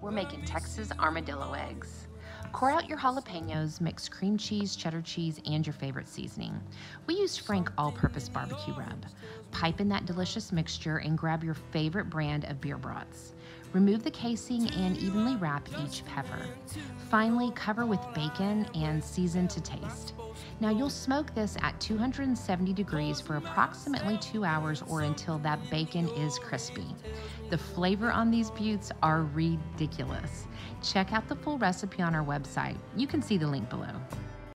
We're making Texas armadillo eggs. Core out your jalapenos, mix cream cheese, cheddar cheese, and your favorite seasoning. We used Frank all purpose barbecue rub. Pipe in that delicious mixture and grab your favorite brand of beer brats. Remove the casing and evenly wrap each pepper. Finally, cover with bacon and season to taste. Now you'll smoke this at 270 degrees for approximately two hours or until that bacon is crispy. The flavor on these beauts are ridiculous. Check out the full recipe on our website. You can see the link below.